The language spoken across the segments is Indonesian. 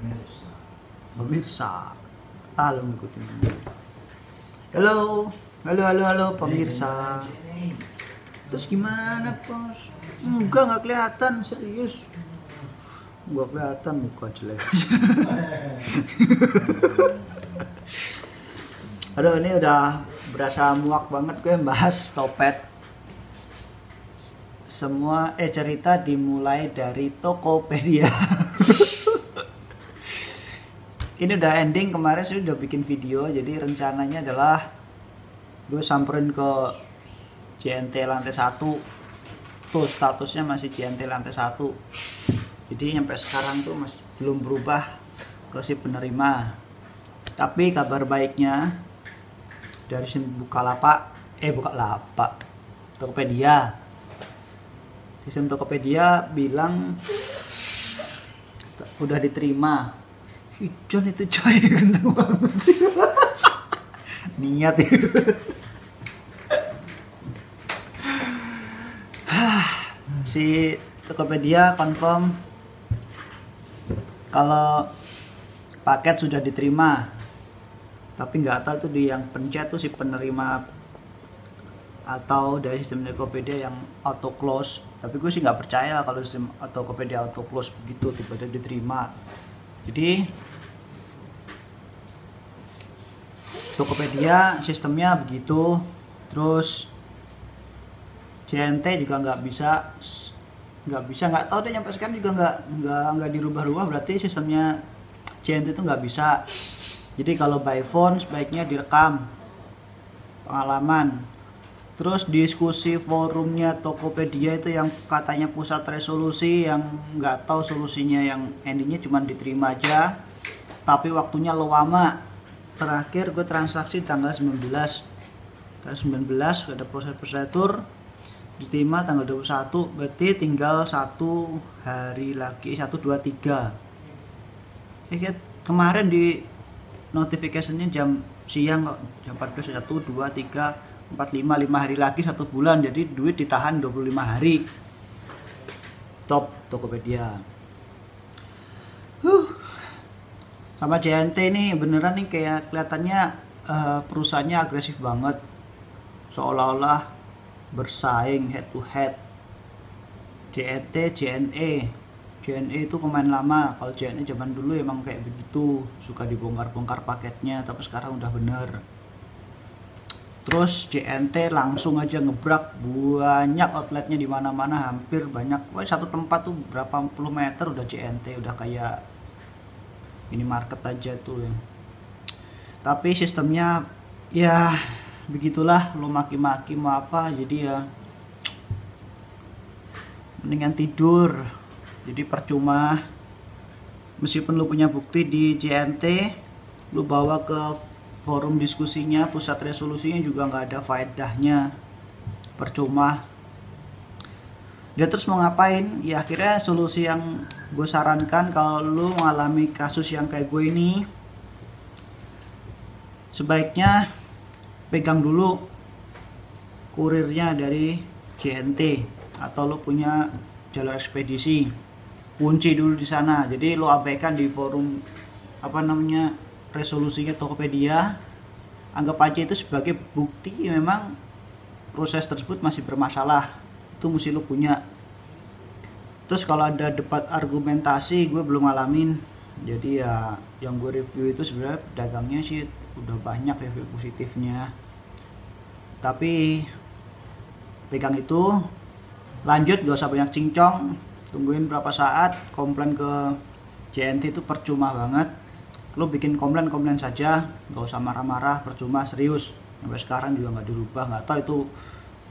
Pemirsa. halo ngikutin. Halo. Halo halo halo pemirsa. Terus gimana bos? Enggak nggak kelihatan serius. Nggak kelihatan muka jelek. Aduh ini udah berasa muak banget gue bahas topet. Semua eh cerita dimulai dari Tokopedia ini udah ending kemarin saya udah bikin video jadi rencananya adalah gue samperin ke JNT lantai 1 tuh statusnya masih JNT lantai 1 jadi nyampe sekarang tuh masih belum berubah ke si penerima. Tapi kabar baiknya dari Bukalapak eh Bukalapak Tokopedia. Sistem Tokopedia bilang udah diterima John itu coy kenceng banget. Niat itu si Tokopedia confirm kalau paket sudah diterima. Tapi nggak tahu tuh di yang pencet tuh si penerima atau dari sistem Tokopedia yang auto close tapi gue sih nggak percaya lah kalau sistem Tokopedia auto close begitu tiba-tiba diterima jadi Tokopedia sistemnya begitu. Terus JNT juga nggak bisa nggak bisa. Nggak tahu deh sampai sekarang juga nggak nggak nggak dirubah-rubah. Berarti sistemnya JNT itu nggak bisa. Jadi kalau by phone sebaiknya direkam. Pengalaman terus diskusi forumnya Tokopedia itu yang katanya pusat resolusi yang nggak tahu solusinya yang endingnya cuma diterima aja. Tapi waktunya lama terakhir gue transaksi tanggal 19 tanggal 19 ada proses prosedur diterima tanggal 21 berarti tinggal satu hari lagi 1 2 3 eh, kemarin di notifikasinya jam siang kok jam 14 1 2 3 4 5 5 hari lagi satu bulan. Jadi duit ditahan 25 hari. Top Tokopedia. Huh. sama JNT ini beneran nih kayak kelihatannya uh, perusahaannya agresif banget. Seolah-olah bersaing head to head. JNT JNE JNE itu pemain lama. Kalau JNE zaman dulu emang kayak begitu. Suka dibongkar-bongkar paketnya tapi sekarang udah bener terus JNT langsung aja ngebrak banyak outletnya di mana-mana hampir banyak. Wah satu tempat tuh berapa puluh meter udah JNT udah kayak ini market aja tuh. Tapi sistemnya ya begitulah. Lo maki-maki mau apa jadi ya mendingan tidur. Jadi percuma. Meskipun lo punya bukti di JNT lo bawa ke forum diskusinya pusat resolusinya juga nggak ada faedahnya. Percuma. Dia terus mau ngapain? Ya akhirnya solusi yang gue sarankan kalau lo mengalami kasus yang kayak gue ini sebaiknya pegang dulu kurirnya dari JNT atau lo punya jalur ekspedisi. Kunci dulu di sana. Jadi lo abaikan di forum apa namanya resolusinya Tokopedia anggap aja itu sebagai bukti memang proses tersebut masih bermasalah. Itu mesti lo punya. Terus kalau ada debat argumentasi gue belum ngalamin. Jadi ya yang gue review itu sebenarnya dagangnya sih udah banyak review positifnya. Tapi pegang itu. Lanjut gak usah banyak cincong. Tungguin berapa saat komplain ke JNT itu percuma banget lo bikin komplain-komplain saja gak usah marah-marah percuma serius. Sampai sekarang juga nggak dirubah nggak tahu itu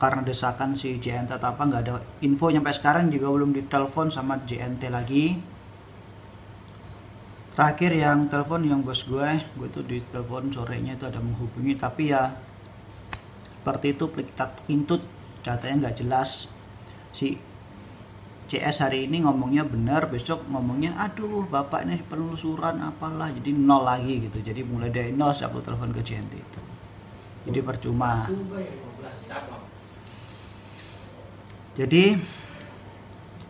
karena desakan si JNT atau apa nggak ada info. Sampai sekarang juga belum ditelepon sama JNT lagi. Terakhir yang telepon yang bos gue gue tuh di telepon sorenya itu ada menghubungi tapi ya seperti itu kita intut datanya nggak jelas. Si CS hari ini ngomongnya benar besok ngomongnya aduh bapak ini penelusuran apalah. Jadi nol lagi gitu. Jadi mulai dari nol saya telepon ke JNT itu. Jadi percuma. Jadi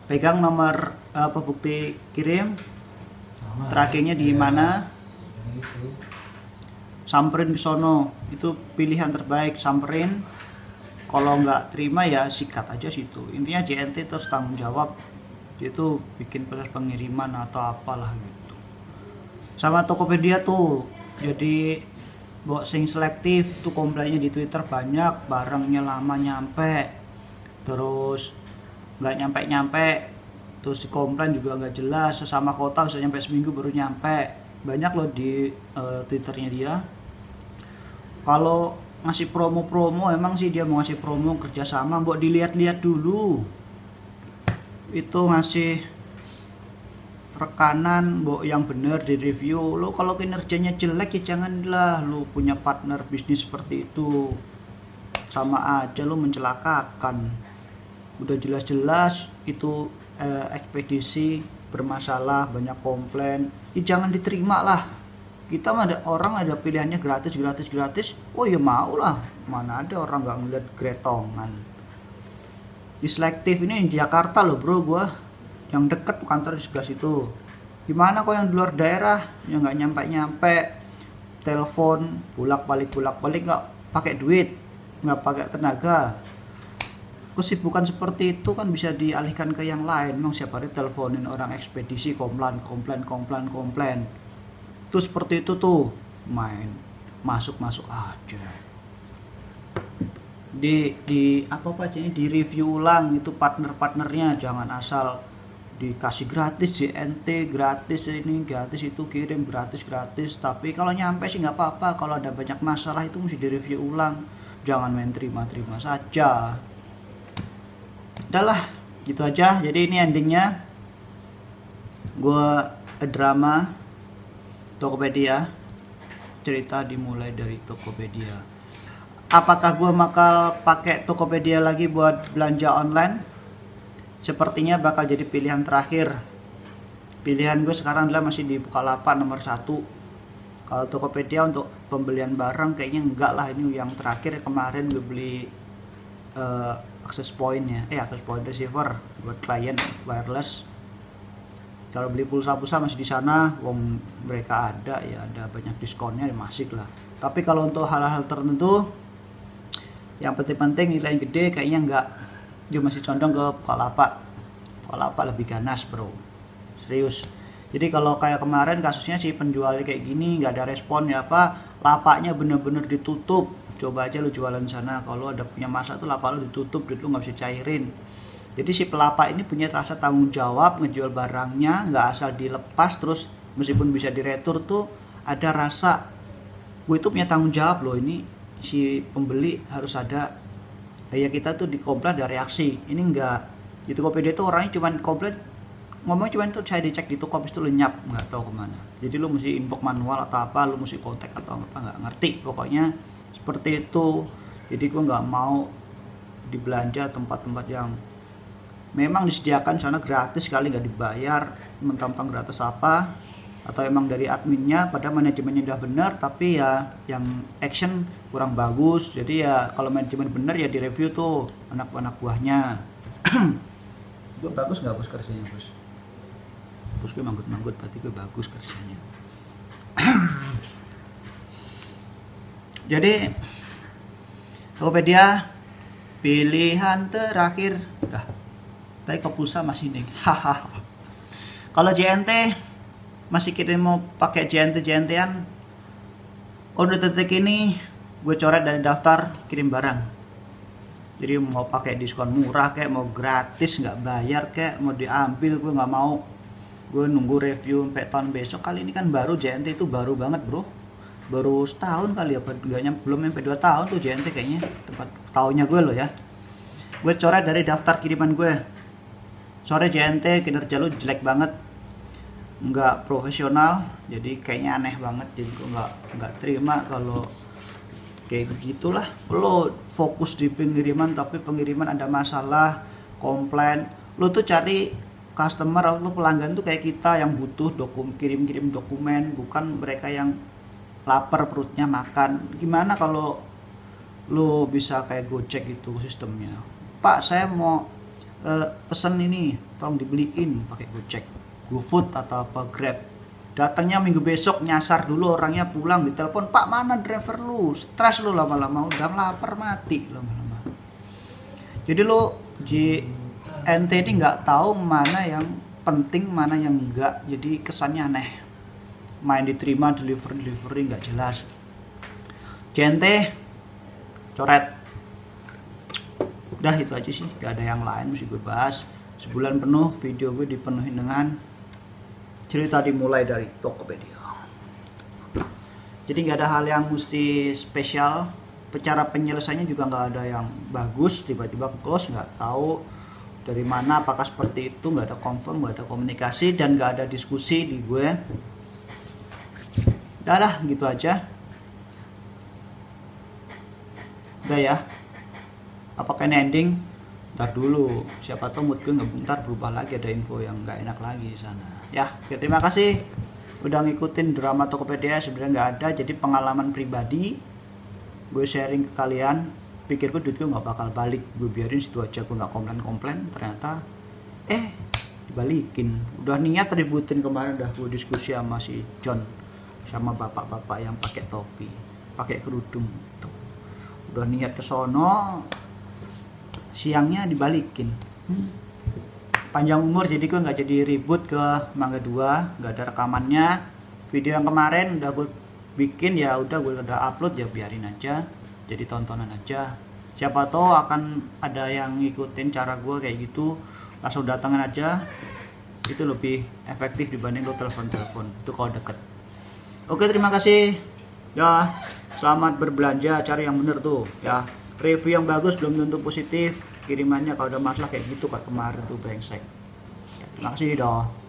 pegang nomor apa bukti kirim. Trackingnya di mana? Samperin ke sono. Itu pilihan terbaik samperin kalau nggak terima ya sikat aja situ. Intinya JNT terus tanggung jawab. Itu bikin proses pengiriman atau apalah gitu. Sama Tokopedia tuh jadi buat sing selektif tuh komplainnya di Twitter banyak barangnya lama nyampe terus nggak nyampe nyampe terus di komplain juga nggak jelas sesama kota bisa nyampe seminggu baru nyampe. Banyak loh di uh, twitternya dia. Kalau ngasih promo-promo emang sih dia mau ngasih promo kerjasama buat dilihat-lihat dulu. Itu ngasih rekanan bu yang benar di review lo kalau kinerjanya jelek ya janganlah lo punya partner bisnis seperti itu. Sama aja lo mencelakakan. Udah jelas-jelas itu eh, ekspedisi bermasalah banyak komplain. Ya jangan diterima lah kita ada orang ada pilihannya gratis gratis gratis. Oh ya mau lah mana ada orang nggak ngeliat gretongan. Di selektif ini di Jakarta loh bro gua. Yang deket kantor di sebelah situ. Gimana kok yang di luar daerah? Yang nggak nyampe nyampe telepon bulak balik bulak balik nggak pakai duit nggak pakai tenaga. Kesibukan seperti itu kan bisa dialihkan ke yang lain. Memang siapa hari teleponin orang ekspedisi komplain komplain komplain komplain tuh seperti itu tuh. Main masuk masuk aja. Di di apa apa aja di review ulang itu partner partnernya jangan asal dikasih gratis JNT gratis ini gratis itu kirim gratis gratis. Tapi kalau nyampe sih nggak apa-apa. Kalau ada banyak masalah itu mesti direview ulang. Jangan main terima-terima saja. Udahlah gitu aja. Jadi ini endingnya. Gue drama Tokopedia. Cerita dimulai dari Tokopedia. Apakah gue bakal pakai Tokopedia lagi buat belanja online? Sepertinya bakal jadi pilihan terakhir. Pilihan gue sekarang adalah masih di Bukalapak nomor satu. Kalau Tokopedia untuk pembelian barang kayaknya enggak lah. Ini yang terakhir kemarin gue beli uh, access pointnya. Eh access point receiver buat klien wireless kalau beli pulsa-pulsa masih di sana wong mereka ada ya ada banyak diskonnya ya masih lah. Tapi kalau untuk hal-hal tertentu yang penting-penting nilai yang gede kayaknya enggak dia masih condong ke Bukalapak. Bukalapak lebih ganas bro. Serius. Jadi kalau kayak kemarin kasusnya si penjualnya kayak gini nggak ada respon ya apa lapaknya bener-bener ditutup. Coba aja lu jualan sana kalau ada punya masa tuh lapak lu ditutup duit nggak bisa cairin jadi si pelapak ini punya rasa tanggung jawab ngejual barangnya, nggak asal dilepas terus meskipun bisa diretur tuh ada rasa gue itu punya tanggung jawab loh ini si pembeli harus ada. Ya kita tuh di komplain ada reaksi ini enggak di Tokopedia itu orangnya cuma komplain ngomong cuma itu saya dicek di toko itu lenyap nggak tahu ke mana. Jadi lu mesti inbox manual atau apa lu mesti kontak atau apa nggak ngerti. Pokoknya seperti itu. Jadi gue nggak mau dibelanja tempat-tempat yang memang disediakan sana gratis sekali nggak dibayar mentang-mentang gratis apa? Atau emang dari adminnya pada manajemennya udah benar tapi ya yang action kurang bagus. Jadi ya kalau manajemen benar ya direview tuh anak-anak buahnya. Gue bagus nggak bos kerjanya bos? Bos gue manggut-manggut berarti gue bagus kerjanya. Jadi Tokopedia pilihan terakhir. Udah tapi ke pulsa masih nih hahaha. Kalau JNT masih kita mau pakai JNT JNT-an detik ini gue coret dari daftar kirim barang. Jadi mau pakai diskon murah kayak mau gratis nggak bayar kayak mau diambil gue nggak mau. Gue nunggu review sampai tahun besok. Kali ini kan baru JNT itu baru banget bro. Baru setahun kali ya enggak belum sampai dua tahun tuh JNT kayaknya. Tempat tahunnya gue loh ya. Gue coret dari daftar kiriman gue sore JNT kinerja lu jelek banget. Nggak profesional jadi kayaknya aneh banget jadi gue nggak nggak terima kalau kayak begitulah. Lo fokus di pengiriman tapi pengiriman ada masalah komplain. Lo tuh cari customer atau pelanggan tuh kayak kita yang butuh dokum kirim-kirim dokumen bukan mereka yang lapar perutnya makan. Gimana kalau lo bisa kayak gojek itu sistemnya? Pak saya mau uh, pesan ini tolong dibeliin. Pakai Gojek GoFood atau apa Grab. Datangnya minggu besok nyasar dulu orangnya pulang ditelepon pak mana driver lu? Stres lu lama-lama udah lapar mati. Lama-lama. Jadi lu di NT ini nggak tahu mana yang penting mana yang enggak jadi kesannya aneh. Main diterima delivery delivery nggak jelas. JNT coret udah itu aja sih gak ada yang lain mesti gue bahas. Sebulan penuh video gue dipenuhi dengan cerita dimulai dari Tokopedia. Jadi nggak ada hal yang mesti spesial. Cara penyelesaiannya juga nggak ada yang bagus tiba-tiba close nggak tahu dari mana apakah seperti itu nggak ada confirm nggak ada komunikasi dan nggak ada diskusi di gue. Udah lah gitu aja. Udah ya apakah ini ending? Ntar dulu. Siapa tahu mood gue bentar berubah lagi ada info yang nggak enak lagi di sana. Ya oke, terima kasih. Udah ngikutin drama Tokopedia sebenarnya nggak ada. Jadi pengalaman pribadi gue sharing ke kalian pikir gue duit gue nggak bakal balik. Gue biarin situ aja gue nggak komplain komplain ternyata eh dibalikin. Udah niat ributin kemarin udah gue diskusi sama si John sama bapak-bapak yang pakai topi pakai kerudung tuh. Udah niat ke sono siangnya dibalikin. Hmm. panjang umur jadi gue nggak jadi ribut ke Mangga 2 nggak ada rekamannya. Video yang kemarin udah gue bikin ya udah gue udah upload ya biarin aja. Jadi tontonan aja. Siapa tahu akan ada yang ngikutin cara gue kayak gitu. Langsung datangan aja. Itu lebih efektif dibanding lo telepon-telepon. Itu kalau deket. Oke terima kasih. Ya selamat berbelanja. Cari yang bener tuh ya review yang bagus belum tentu positif. Kirimannya kalau ada masalah kayak gitu kayak kemarin tuh brengsek. Terima kasih dong